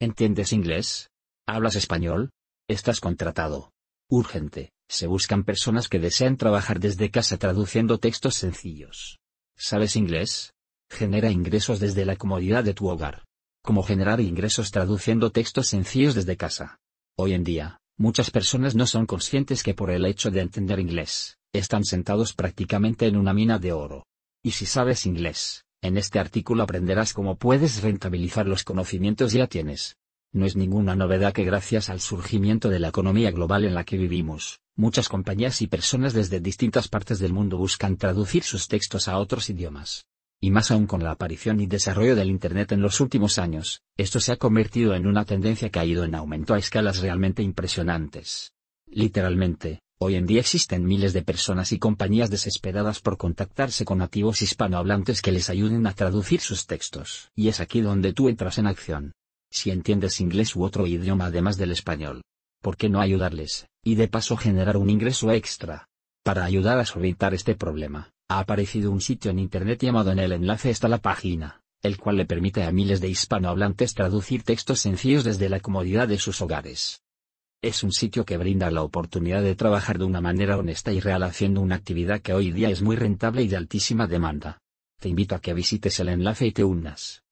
¿Entiendes inglés? ¿Hablas español? Estás contratado. Urgente, se buscan personas que desean trabajar desde casa traduciendo textos sencillos. ¿Sabes inglés? Genera ingresos desde la comodidad de tu hogar. ¿Cómo generar ingresos traduciendo textos sencillos desde casa? Hoy en día, muchas personas no son conscientes que por el hecho de entender inglés, están sentados prácticamente en una mina de oro. Y si sabes inglés, en este artículo aprenderás cómo puedes rentabilizar los conocimientos ya tienes. No es ninguna novedad que gracias al surgimiento de la economía global en la que vivimos, muchas compañías y personas desde distintas partes del mundo buscan traducir sus textos a otros idiomas. Y más aún con la aparición y desarrollo del Internet en los últimos años, esto se ha convertido en una tendencia que ha ido en aumento a escalas realmente impresionantes. Literalmente, hoy en día existen miles de personas y compañías desesperadas por contactarse con nativos hispanohablantes que les ayuden a traducir sus textos. Y es aquí donde tú entras en acción. Si entiendes inglés u otro idioma además del español, ¿por qué no ayudarles, y de paso generar un ingreso extra? Para ayudar a solventar este problema, ha aparecido un sitio en Internet llamado en el enlace está la página, el cual le permite a miles de hispanohablantes traducir textos sencillos desde la comodidad de sus hogares. Es un sitio que brinda la oportunidad de trabajar de una manera honesta y real haciendo una actividad que hoy día es muy rentable y de altísima demanda. Te invito a que visites el enlace y te unas.